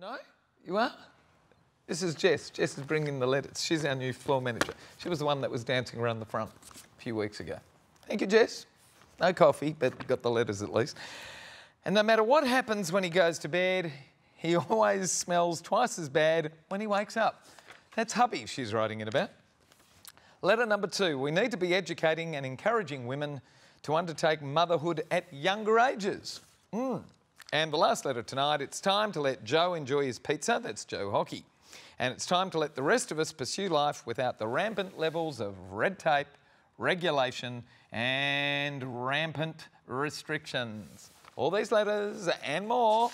No? You are? This is Jess. Jess is bringing the letters. She's our new floor manager. She was the one that was dancing around the front a few weeks ago. Thank you, Jess. No coffee, but got the letters at least. And no matter what happens when he goes to bed, he always smells twice as bad when he wakes up. That's hubby she's writing it about. Letter number two we need to be educating and encouraging women to undertake motherhood at younger ages. Mm. And the last letter tonight it's time to let Joe enjoy his pizza. That's Joe Hockey. And it's time to let the rest of us pursue life without the rampant levels of red tape, regulation, and rampant restrictions. All these letters and more.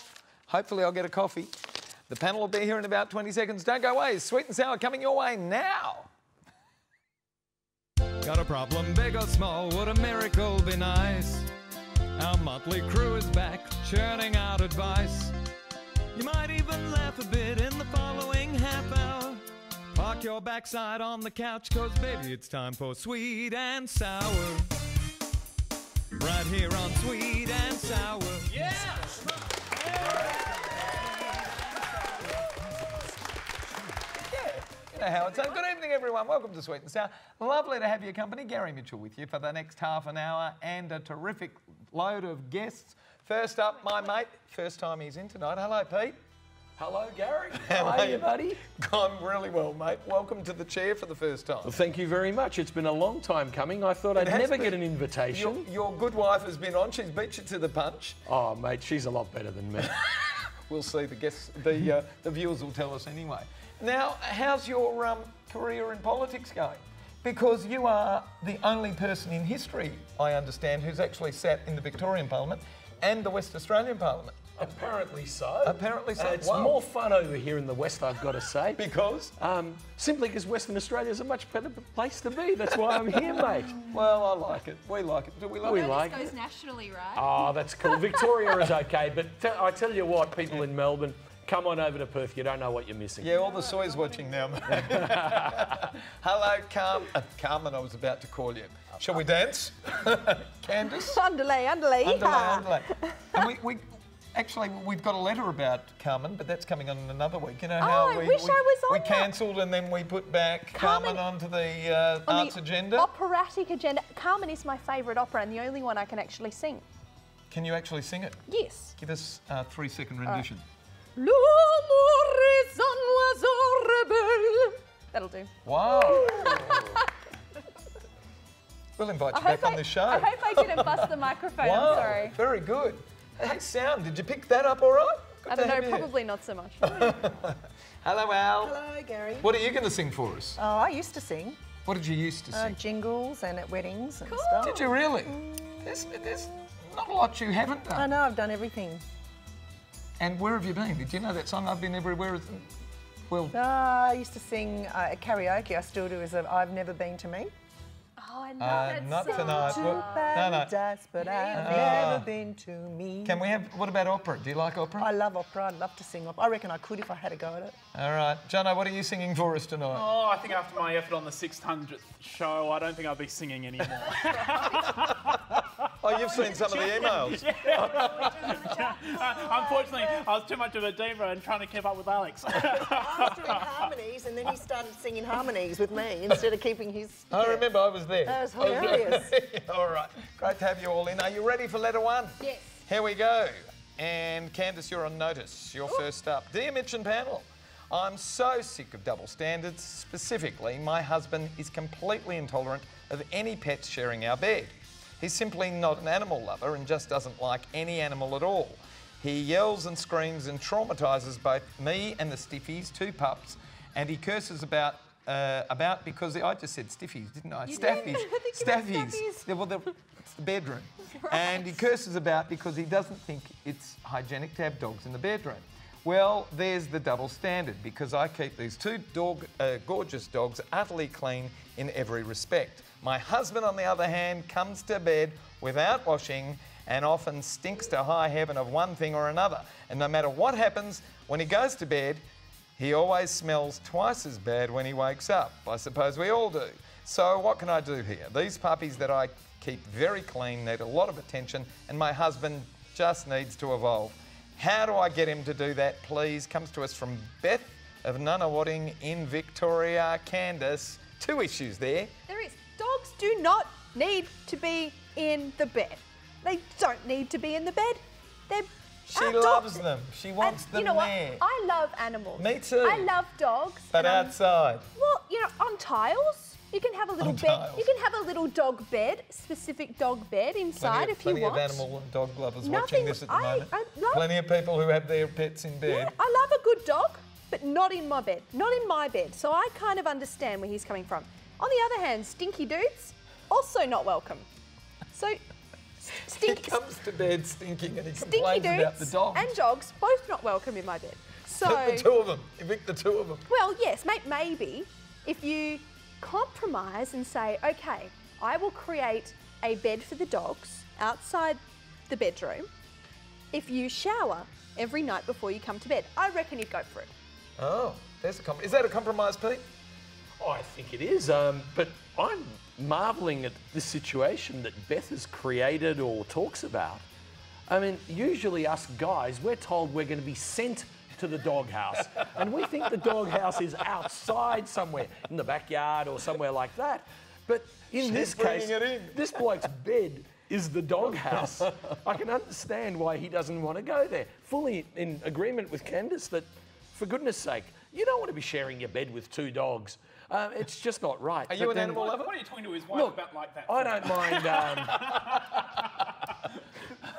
Hopefully, I'll get a coffee. The panel will be here in about 20 seconds. Don't go away. Sweet and sour coming your way now. Got a problem, big or small? Would a miracle be nice? Our motley crew is back, churning out advice. You might even laugh a bit in the following half hour. Park your backside on the couch, cause baby, it's time for sweet and sour. Right here on Sweet and Sour. Yeah! You know how. Good evening, everyone. Welcome to Sweet and Sour. Lovely to have your company. Gary Mitchell with you for the next half an hour and a terrific load of guests. First up, my mate. First time he's in tonight. Hello, Pete. Hello, Gary. How How are you? buddy? I'm really well, mate. Welcome to the chair for the first time. Well, thank you very much. It's been a long time coming. I thought I'd never been. get an invitation. Your, your good wife has been on. She's beat you to the punch. Oh, mate, she's a lot better than me. We'll see. The guests, the uh, the viewers will tell us anyway. Now, how's your um, career in politics going? Because you are the only person in history, I understand, who's actually sat in the Victorian Parliament and the West Australian Parliament. Apparently so. Apparently so. And it's Wow. more fun over here in the West, I've got to say. Because, Um, simply because Western Australia is a much better place to be. That's why I'm here, mate. well, I like it. We like it. Do we like We it? like This it. goes nationally, right? Oh, that's cool. Victoria is okay, but t- I tell you what, people in Melbourne, come on over to Perth. You don't know what you're missing. Yeah, all the soy's watching now. Hello, Carm- uh, Carmen. I was about to call you. Shall we dance? Candice? Underlay, underlay, Underlay, underlay. And we, we actually we've got a letter about Carmen, but that's coming on in another week. You know how Oh, I we wish we, I was we on that. cancelled and then we put back Carmen, Carmen- onto the uh, On arts the agenda. Operatic agenda. Carmen is my favourite opera and the only one I can actually sing. Can you actually sing it? Yes. Give us a three second rendition. L'amour est un oiseau rebelle. That'll do. Wow. we'll invite you I back on I, this show. I hope I didn't bust the microphone. wow. I'm sorry. Very good. Hey, sound. Did you pick that up all right? Good I don't have know, you probably not so much. Hello, Al. Hello, Gary. What are you going to sing for us? Oh, I used to sing What did you used to uh, sing? jingles and at weddings and stuff. Did you really? There's, there's not a lot you haven't done. I know I've done everything. And where have you been? Did you know that song? I've been everywhere. Well, Uh, I used to sing uh, at karaoke. I still do. Is a I've never been to me. Oh, I know uh, that not song. tonight. To Well, no, no. paradise, but I've Ah. never been to me. Can we have? What about opera? Do you like opera? I love opera. I'd love to sing opera. I reckon I could if I had a go at it. All right, Jono. What are you singing for us tonight? Oh, I think after my effort on the 600th show, I don't think I'll be singing anymore. Oh, you've seen some of the emails. Unfortunately, I was too much of a diva and trying to keep up with Alex. I was doing harmonies, and then he started singing harmonies with me instead of keeping his. I remember I was there. That was hilarious. all right, great to have you all in. Are you ready for letter one? Yes. Here we go. And Candice, you're on notice. You're first up. Dear Mitch and panel, I'm so sick of double standards. Specifically, my husband is completely intolerant of any pets sharing our bed. He's simply not an animal lover and just doesn't like any animal at all. He yells and screams and traumatises both me and the Stiffies, two pups, and he curses about uh, about because I just said Stiffies, didn't I? You did. Staffies. I think Staffies. Yeah, well, they're- it's the bedroom. And he curses about because he doesn't think it's hygienic to have dogs in the bedroom. Well, there's the double standard because I keep these two dog, uh, gorgeous dogs utterly clean in every respect. My husband, on the other hand, comes to bed without washing and often stinks to high heaven of one thing or another. And no matter what happens, when he goes to bed, he always smells twice as bad when he wakes up. I suppose we all do. So, what can I do here? These puppies that I keep very clean need a lot of attention, and my husband just needs to evolve. How do I get him to do that, please? Comes to us from Beth of Nunawading in Victoria. Candice, two issues there. There is. Dogs do not need to be in the bed. They don't need to be in the bed. They're She outdoors. loves them. She wants And them you know there. What? I love animals. Me too. I love dogs. But outside. Well, you know, on tiles, you can have a little On bed. tiles. You can have a little dog bed, specific dog bed inside Plenty, of, if you plenty want. of animal and dog lovers Nothing- watching this at the I- moment. I love- plenty of people who have their pets in bed. Yeah, I love a good dog, but not in my bed. Not in my bed. So I kind of understand where he's coming from. On the other hand, stinky dudes, also not welcome. So, s- He comes to bed stinking and he stinky complains about the dudes dog. and dogs, both not welcome in my bed. So, the two of them. Evict the two of them. well, yes, may- maybe if you compromise and say, okay, I will create a bed for the dogs outside the bedroom if you shower every night before you come to bed. I reckon you'd go for it. Oh, there's a com- Is that a compromise, Pete? Oh, I think it is. Um, but I'm marvelling at the situation that Beth has created or talks about. I mean, usually us guys, we're told we're going to be sent to the doghouse. and we think the doghouse is outside somewhere, in the backyard or somewhere like that. But in this case, in. this bloke's bed is the doghouse. I can understand why he doesn't want to go there. Fully in agreement with Candice that, for goodness sake, you don't want to be sharing your bed with two dogs. Um, it's just not right. Are you But an then- animal lover? What are you talking to his wife Look, about like that? I don't mind. Um,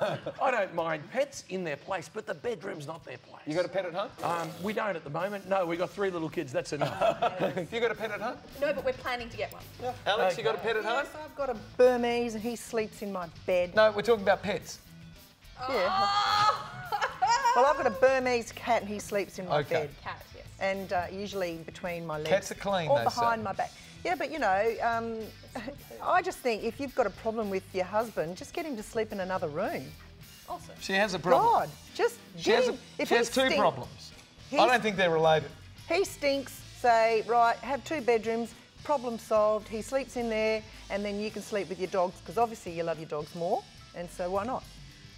I don't mind pets in their place, but the bedroom's not their place. You got a pet at home? Um, we don't at the moment. No, we got three little kids. That's enough. you got a pet at home? No, but we're planning to get one. Yeah. Alex, you got a pet at home? Yes, I've got a Burmese and he sleeps in my bed. No, we're talking about pets. Yeah. well, I've got a Burmese cat and he sleeps in my Okay. bed. Cat, yes. And uh, usually between my legs. Cats are clean, Or behind say. my back. Yeah, but you know, um, I just think if you've got a problem with your husband, just get him to sleep in another room. Also. She has a problem. God, just She has, a, if she he has two stink- problems. I don't think they're related. He stinks, say, right, have two bedrooms, problem solved. He sleeps in there, and then you can sleep with your dogs, because obviously you love your dogs more, and so why not?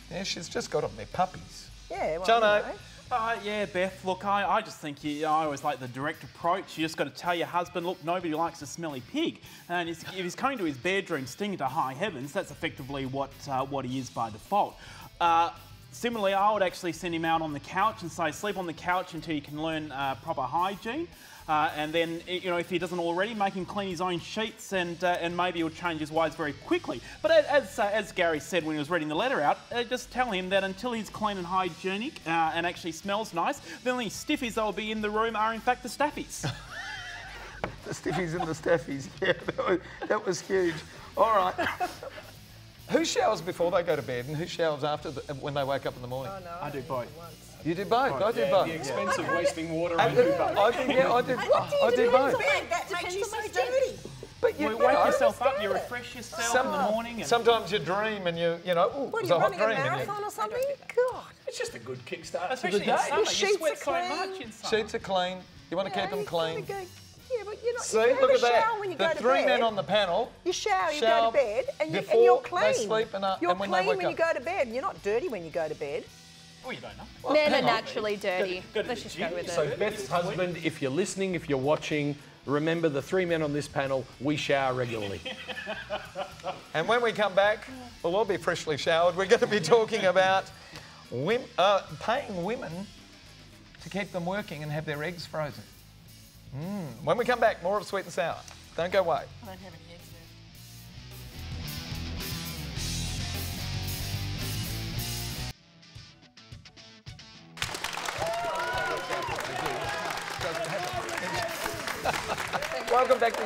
Yeah, she's just got them. They're puppies. Yeah, well, Jono. you know. Uh, yeah, Beth. Look, I, I just think you, I always like the direct approach. You just got to tell your husband, look, nobody likes a smelly pig, and if he's coming to his bedroom stinging to high heavens, that's effectively what uh, what he is by default. Uh, similarly, I would actually send him out on the couch and say, sleep on the couch until you can learn uh, proper hygiene. Uh, and then, you know, if he doesn't already, make him clean his own sheets, and uh, and maybe he'll change his ways very quickly. But as uh, as Gary said when he was reading the letter out, uh, just tell him that until he's clean and hygienic uh, and actually smells nice, the only stiffies that will be in the room are in fact the staffies. The stiffies and the staffies. Yeah, that was, that was huge. All right. who showers before they go to bed and who showers after the, when they wake up in the morning? Oh, no, I do both. You do both. I do Yeah, both. the expense of wasting water I on do, two bucks. I do, yeah, I do, I do both. That makes you so Depends dirty. But you, You you wake know, yourself up, you understand it. refresh yourself some- in the morning, and sometimes you dream and you, you know, ooh, it What, was are a you hot running a dream. and you- marathon or something? God. It's just a good kickstart to the especially in day. summer, you sheets sweat are so clean. much in summer. Sheets are clean. You want to keep Yeah, them you gotta clean. Go, yeah, but you're not. See, you look have at a that. shower when you the go to three bed. men on the panel. You shower, you shower go to bed, and, you, and before you're they clean. sleep and, uh, you're and when they clean wake when up. you go to bed. You're not dirty when you go to bed. Oh, you don't know. Well, Men are naturally dirty. go to Let's the just go with it. So Beth's husband, if you're listening, if you're watching, remember the three men on this panel, we shower regularly. And when we come back, we'll all be freshly showered. We're going to be talking about wim- uh, paying women to keep them working and have their eggs frozen. Mm. When we come back, more of Sweet and Sour. Don't go away.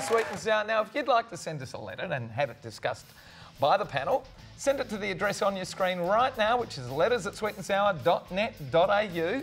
Sweet and Sour. Now, if you'd like to send us a letter and have it discussed by the panel, send it to the address on your screen right now, which is letters at sweetandsour.net.au.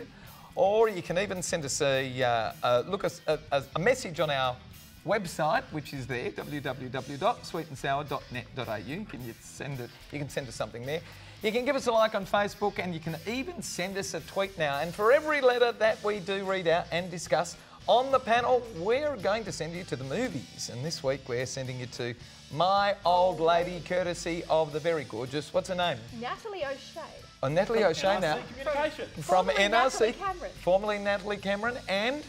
Or you can even send us a, uh, look a, a, a message on our website, which is there, www.sweetandsour.net.au. You can send it. You can send us something there. You can give us a like on Facebook, and you can even send us a tweet now. And for every letter that we do read out and discuss on the panel, we're going to send you to the movies. And this week we're sending you to My Old Lady, courtesy of the very gorgeous. What's her name? Natalie O'Shea. Oh, Natalie O'Shea now. Communication. From Formerly Natalie NRC, Cameron. formerly Natalie Cameron, and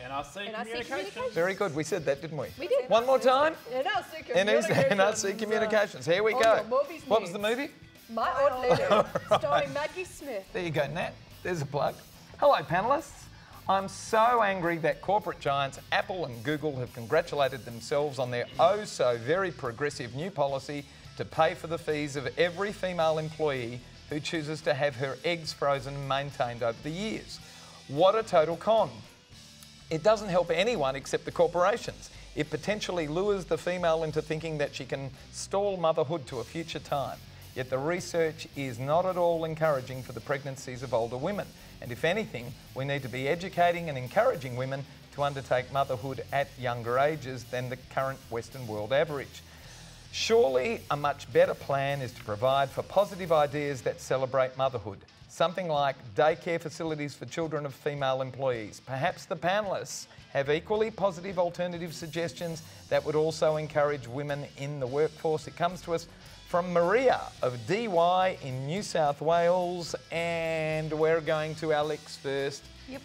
NRC, NRC Communication. Communication. very good. We said that, didn't we? We did. One more time. NRC NRC, Communications. NRC Communications. Here we go. movies What was the movie? My Odd Lady, starring Maggie Smith. There you go, Nat. There's a plug. Hello, panelists. I'm so angry that corporate giants Apple and Google have congratulated themselves on their oh so very progressive new policy to pay for the fees of every female employee who chooses to have her eggs frozen and maintained over the years. What a total con. It doesn't help anyone except the corporations. It potentially lures the female into thinking that she can stall motherhood to a future time. Yet the research is not at all encouraging for the pregnancies of older women. And if anything, we need to be educating and encouraging women to undertake motherhood at younger ages than the current Western world average. Surely a much better plan is to provide for positive ideas that celebrate motherhood. Something like daycare facilities for children of female employees. Perhaps the panellists have equally positive alternative suggestions that would also encourage women in the workforce. It comes to us from Maria of Dee Why in New South Wales, and we're going to Alex first. Yep.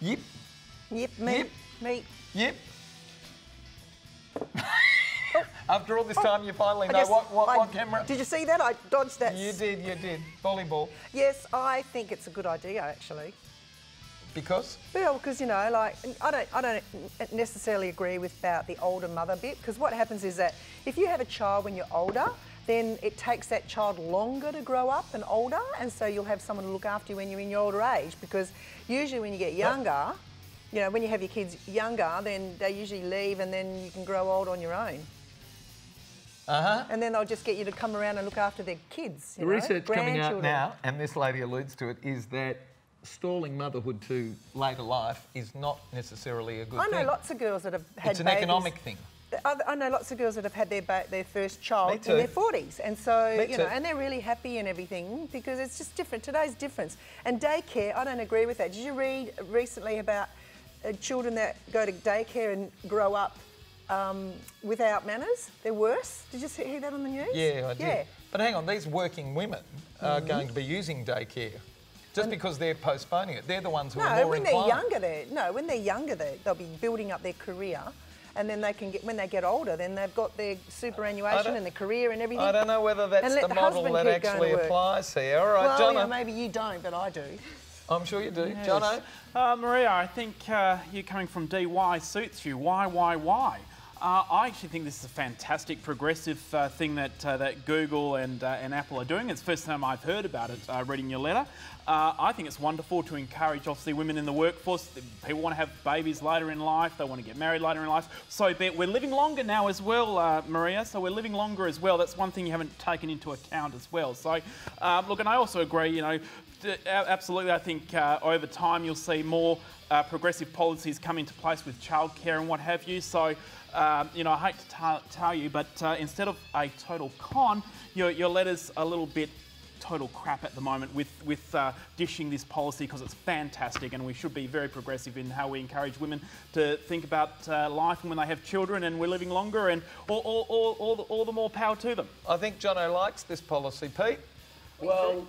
Yep, Yep, me. Yep. Me. yep. Oh. After all this oh. time, you finally I know what, what, I- what camera. Did you see that? I dodged that. You did, you did. Volleyball. Yes, I think it's a good idea actually. Because? Well, because you know, like I don't, I don't necessarily agree with about the older mother bit. Because what happens is that if you have a child when you're older, then it takes that child longer to grow up and older, and so you'll have someone to look after you when you're in your older age. Because usually when you get younger, you know, when you have your kids younger, then they usually leave, and then you can grow old on your own. Uh huh. And then they'll just get you to come around and look after their kids. The know, research coming out now, and this lady alludes to it, is that stalling motherhood to later life is not necessarily a good thing. I know thing. lots of girls that have had it's an babies. economic thing. I, I know lots of girls that have had their ba- their first child in their forties, and so Me you know, too. and they're really happy and everything because it's just different. Today's difference. And daycare, I don't agree with that. Did you read recently about uh, children that go to daycare and grow up um, without manners? They're worse. Did you see, hear that on the news? Yeah, I did. Yeah. But hang on, these working women are going to be using daycare just because they're postponing it. They're the ones who are No, more when they're younger, they no, when they're younger, they, they'll be building up their career. And then they can get when they get older, then they've got their superannuation and their career and everything. I don't know whether that's the the model that actually applies here. All right, well, Jono. yeah, maybe you don't, but I do. I'm sure you do. Yes. Jono. Uh, Maria, I think uh, you coming from Dee Why suits you. Why, why, why? Uh, I actually think this is a fantastic progressive uh, thing that uh, that Google and uh, and Apple are doing. It's the first time I've heard about it. Uh, reading your letter, uh, I think it's wonderful to encourage obviously women in the workforce. People want to have babies later in life. They want to get married later in life. So we're living longer now as well, Maria. So we're living longer as well. That's one thing you haven't taken into account as well. So um, look, and I also agree. You know, absolutely. I think over time you'll see more progressive policies come into place with childcare and what have you. So. Um, you know, I hate to tell you, but uh, instead of a total con, your, your letter's a little bit total crap at the moment with, with uh, dishing this policy because it's fantastic and we should be very progressive in how we encourage women to think about uh, life and when they have children and we're living longer and all, all, all, all, the, all the more power to them. I think Jono likes this policy. Pete. Well,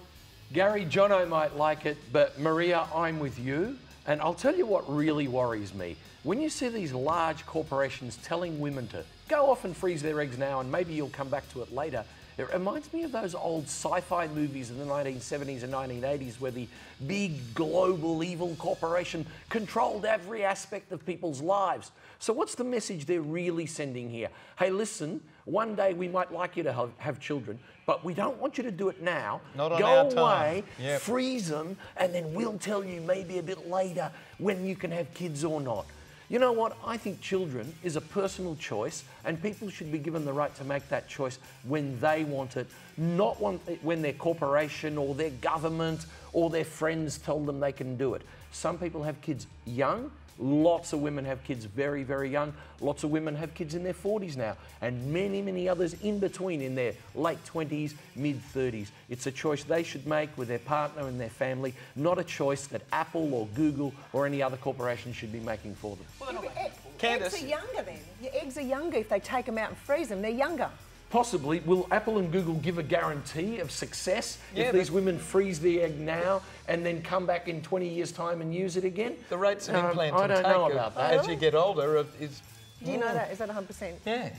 Gary, Jono might like it, but Maria, I'm with you. And I'll tell you what really worries me. When you see these large corporations telling women to go off and freeze their eggs now and maybe you'll come back to it later, it reminds me of those old sci fi movies in the 1970s and 1980s where the big global evil corporation controlled every aspect of people's lives. So, what's the message they're really sending here? Hey, listen, one day we might like you to have, have children, but we don't want you to do it now. Not on Go our time. away, Yep. freeze them, and then we'll tell you maybe a bit later when you can have kids or not. You know what? I think children is a personal choice, and people should be given the right to make that choice when they want it, not when their corporation or their government or their friends tell them they can do it. Some people have kids young. Lots of women have kids very, very young. Lots of women have kids in their 40s now, and many, many others in between in their late 20s, mid 30s. It's a choice they should make with their partner and their family, not a choice that Apple or Google or any other corporation should be making for them. Candice. Eggs are younger then. Your eggs are younger if they take them out and freeze them. They're younger. Possibly, will Apple and Google give a guarantee of success Yeah, if these women freeze the egg now and then come back in 20 years' time and use it again? The rates of Um, implant I don't take know of- about that. as you get older is Do you know that? Is that 100%? yeah.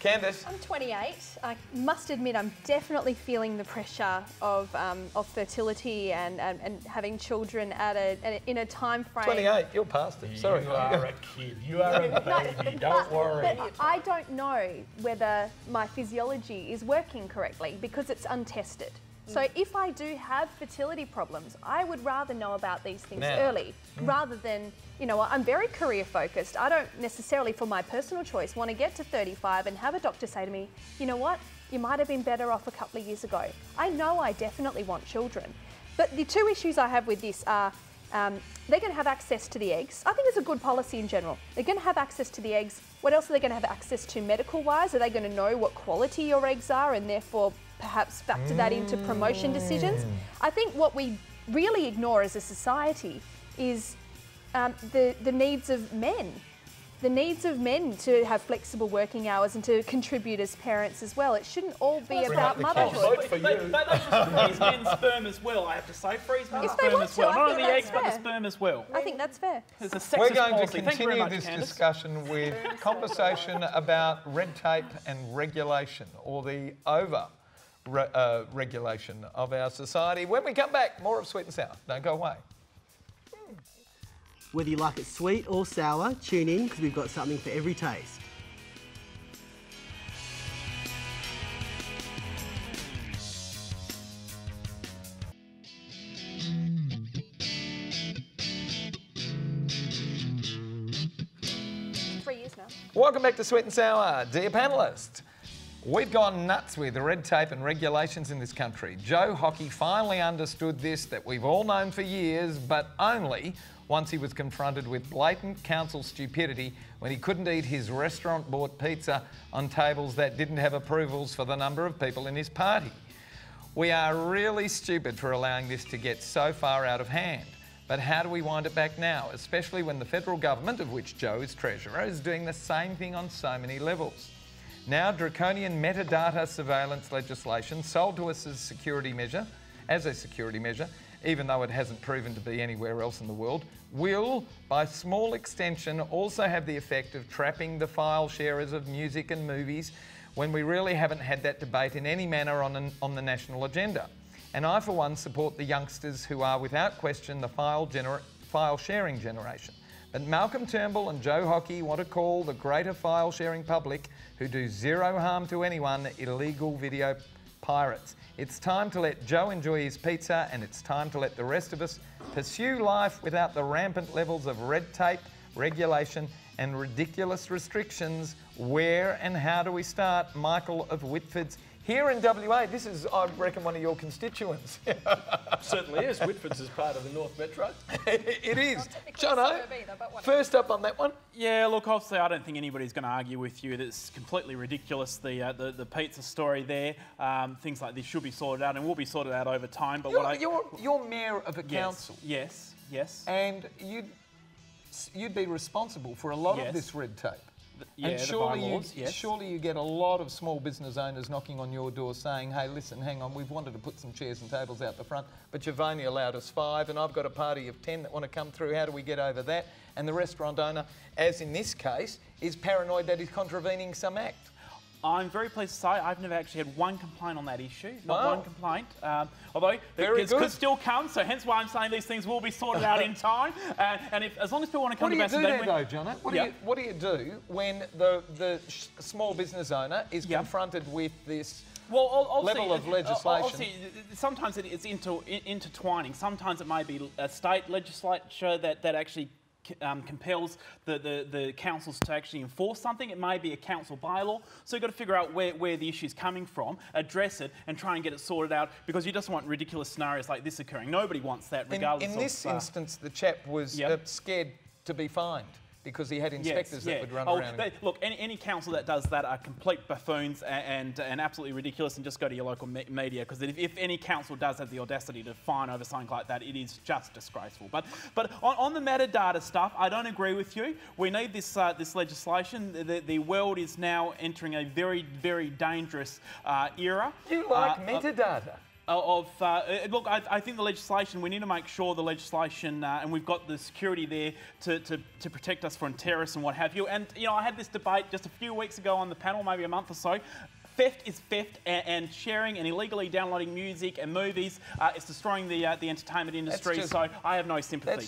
Candice, I'm 28. I must admit, I'm definitely feeling the pressure of, um, of fertility and, and, and having children at a, at a- in a time frame. 28, you're past it. Sorry. You are a kid. You are a baby. Don't But- worry. But I don't know whether my physiology is working correctly because it's untested. So if I do have fertility problems, I would rather know about these things Now. early rather than, you know, I'm very career focused. I don't necessarily, for my personal choice, want to get to 35 and have a doctor say to me, you know what, you might have been better off a couple of years ago. I know I definitely want children. But the two issues I have with this are um, they're going to have access to the eggs. I think it's a good policy in general. They're going to have access to the eggs. What else are they going to have access to medical wise? Are they going to know what quality your eggs are and therefore perhaps factor that into promotion decisions? I think what we really ignore as a society is um, the, the needs of men. The needs of men to have flexible working hours and to contribute as parents as well. It shouldn't all be about the motherhood. Vote for They, you. they, they just freeze men's sperm as well, I have to say. Freeze men's If they sperm want as well. I Not think only the that's eggs, but the sperm as well. I think that's fair. It's a sexist We're going policy. to Thank you very continue much, this Candice. discussion with conversation about red tape and regulation, or the over re- uh, regulation of our society. When we come back, more of Sweet and Sour. Don't go away. Whether you like it sweet or sour, tune in because we've got something for every taste. Three years now. Welcome back to Sweet and Sour, dear panellists. We've gone nuts with red tape and regulations in this country. Joe Hockey finally understood this that we've all known for years, but only once he was confronted with blatant council stupidity when he couldn't eat his restaurant bought pizza on tables that didn't have approvals for the number of people in his party. We are really stupid for allowing this to get so far out of hand. But how do we wind it back now, especially when the federal government, of which Joe is treasurer, is doing the same thing on so many levels? Now, draconian metadata surveillance legislation sold to us as security measure, as a security measure, even though it hasn't proven to be anywhere else in the world, will, by small extension, also have the effect of trapping the file sharers of music and movies when we really haven't had that debate in any manner on, an, on the national agenda. And I, for one, support the youngsters who are, without question, the file, file sharing generation. But Malcolm Turnbull and Joe Hockey want to call the greater file sharing public, who do zero harm to anyone, illegal video pirates. It's time to let Joe enjoy his pizza, and it's time to let the rest of us pursue life without the rampant levels of red tape, regulation, and ridiculous restrictions. Where and how do we start? Michael of Whitfords. Here in WA, this is, I reckon, one of your constituents. Certainly is. Whitfords is part of the North Metro. it is. technically Jono, suburb either, but whatever. first up on that one. Yeah, look, obviously, I don't think anybody's going to argue with you that it's completely ridiculous, the, uh, the, the pizza story there. Um, things like this should be sorted out and will be sorted out over time. But You're, what I. you're, you're mayor of a yes, council, Yes, yes. and you'd, you'd be responsible for a lot Yes. of this red tape. Yeah, and surely, you, yes. surely you get a lot of small business owners knocking on your door saying, hey, listen, hang on, we've wanted to put some chairs and tables out the front, but you've only allowed us five, and I've got a party of 10 that want to come through. How do we get over that? And the restaurant owner, as in this case, is paranoid that he's contravening some act. I'm very pleased to say I've never actually had one complaint on that issue. Not Wow. one complaint. Um, although Very it could still come, so hence why I'm saying these things will be sorted out in time. And, and if, as long as people want to come What do to you do there, though, Jono? What, Yeah. do you, what do you do when the, the small business owner is Yeah. confronted with this? Well, level of uh, legislation. Obviously, sometimes it's inter, intertwining. Sometimes it may be a state legislature that, that actually um, compels the, the, the councils to actually enforce something. It may be a council bylaw. So you've got to figure out where, where the issue is coming from, address it, and try and get it sorted out because you just want ridiculous scenarios like this occurring. Nobody wants that, In, regardless in this of. uh, instance, the chap was Yep. uh, scared to be fined. Because he had Yes, inspectors yeah. that would run Oh, around. they- look, any, any council that does that are complete buffoons and, and, and absolutely ridiculous, and just go to your local me- media because if, if any council does have the audacity to fine over something like that, it is just disgraceful. But but on, on the metadata stuff, I don't agree with you. We need this uh, this legislation. The, the world is now entering a very very dangerous uh, era. you like uh, metadata? Of uh, uh, look, I, I think the legislation. We need to make sure the legislation, uh, and we've got the security there to, to, to protect us from terrorists and what have you. And you know, I had this debate just a few weeks ago on the panel, maybe a month or so. Theft is theft, and, and sharing and illegally downloading music and movies uh, is destroying the uh, the entertainment industry. just- so I have no sympathy.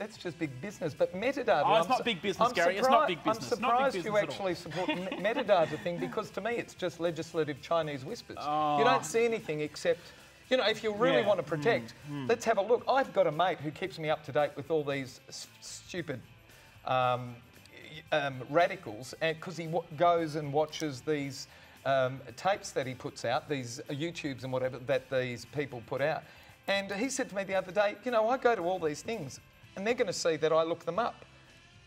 That's just big business. But metadata. Oh, it's I'm not big business, I'm Gary. It's not big business. I'm surprised you business at actually support the metadata thing because to me it's just legislative Chinese whispers. You Oh. don't see anything except. You know, if you really Yeah. want to protect, let's have a look. I've got a mate who keeps me up to date with all these stupid um, um, radicals, and because he goes and watches these um, tapes that he puts out, these YouTubes and whatever that these people put out. And he said to me the other day, you know, I go to all these things, and they're going to see that I look them up,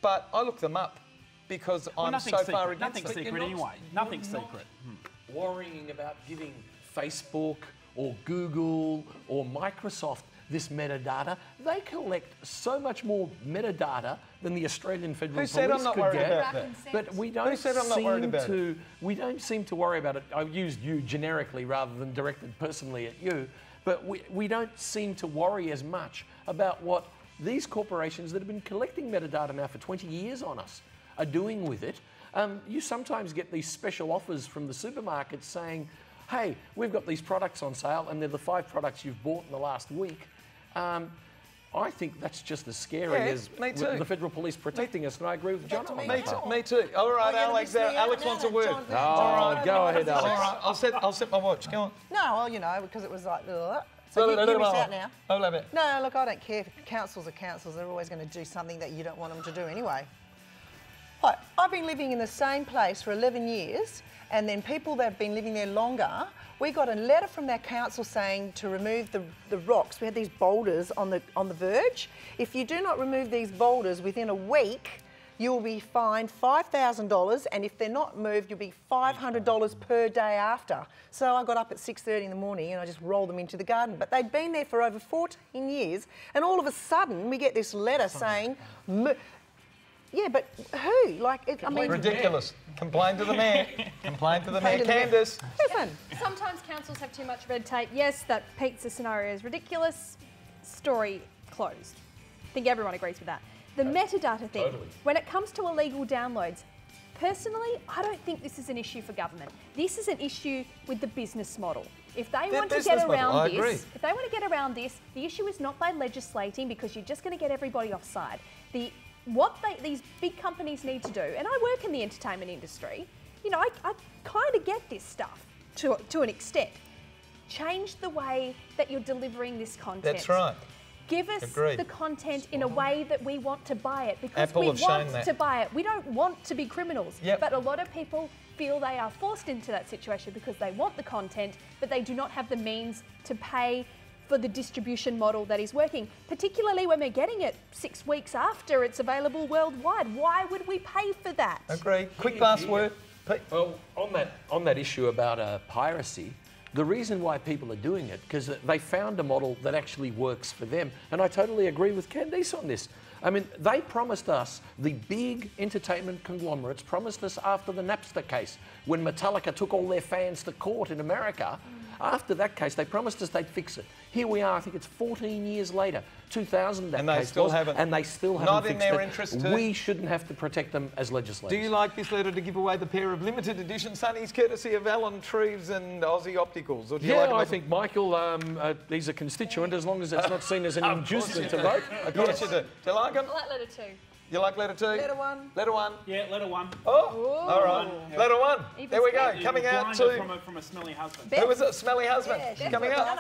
but I look them up because well, I'm nothing so secret. far against nothing it. you're secret not- anyway. you're Nothing not secret. Hmm. worrying about giving Facebook or Google or Microsoft this metadata. They collect so much more metadata than the Australian Federal Who said I'm Police not could worried get. about that? But we don't said I'm not seem worried about it? to. We don't seem to worry about it. I've used you generically rather than directed personally at you. But we, we don't seem to worry as much about what these corporations that have been collecting metadata now for 20 years on us are doing with it. Um, you sometimes get these special offers from the supermarkets saying, hey, we've got these products on sale and they're the five products you've bought in the last week. Um, I think that's just as scary Yeah, as me too. the federal police protecting us, and I agree with John on Me that. too. Me too. All right, Oh, you're Alex. uh, Alex now wants a then, word. John. Oh, All right. go ahead, Alex. right, I'll set. I'll set my watch. Go on. No, well, you know, because it was like, ugh. So you, you miss out now. Oh, love it. No, look, I don't care. If councils are councils. They're always going to do something that you don't want them to do anyway. Like, I've been living in the same place for 11 years, and then people that have been living there longer, we got a letter from their council saying to remove the, the rocks. We had these boulders on the, on the verge. If you do not remove these boulders within a week, you will be fined $5,000, and if they're not moved, you'll be $500 per day after. So I got up at 6.30 in the morning and I just rolled them into the garden. But they'd been there for over 14 years, and all of a sudden we get this letter saying, yeah, but who? Like, it, I mean, Ridiculous. Complain to the mayor. Complain to the mayor. to the mayor. Candice. listen, Sometimes councils have too much red tape. Yes, that pizza scenario is ridiculous. Story closed. I think everyone agrees with that. The metadata thing, totally. when it comes to illegal downloads, personally, I don't think this is an issue for government. This is an issue with the business model. If they want to get around this, if they want to get around this, the issue is not by legislating because you're just going to get everybody offside. The what they, these big companies need to do, and I work in the entertainment industry, you know, I, I kind of get this stuff to, to an extent. Change the way that you're delivering this content. That's right. Give us Agreed. the content in a way that we want to buy it because Apple we want that. to buy it. We don't want to be criminals. Yep. But a lot of people feel they are forced into that situation because they want the content, but they do not have the means to pay for the distribution model that is working, particularly when we're getting it six weeks after it's available worldwide. Why would we pay for that? Agree. Quick last word. Pete. Well, on that on that issue about uh, piracy, the reason why people are doing it because they found a model that actually works for them, and I totally agree with Candice on this. I mean, they promised us the big entertainment conglomerates promised us after the Napster case when Metallica took all their fans to court in America. After that case, they promised us they'd fix it. Here we are. I think it's 14 years later, 2000. That And they case still was, haven't- And they still haven't Not in their it. interest to- We shouldn't have to protect them as legislators. Do you like this letter to give away the pair of limited edition sunnies courtesy of Alan Treves and Aussie Opticals? Or do you Yeah, like I think Michael, um, uh, he's a constituent as long as it's not seen as an inducement to vote. Of course you do. Do you like them? I like letter two. You like letter two? Letter one. Letter one. Yeah, letter one. Oh, all right. Letter one. Even There we go. stronger. Coming out Blinder to. from a, from a smelly husband. Who was it? Smelly husband. Yeah, coming was out.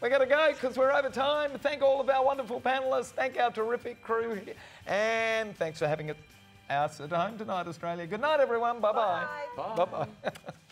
We're going to go because we're over time. Thank all of our wonderful panellists. Thank our terrific crew. here. And thanks for having us at home tonight, Australia. Good night, everyone. Bye-bye. Bye. Bye-bye.